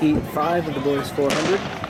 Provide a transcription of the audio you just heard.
Heat 5 of the boys 400.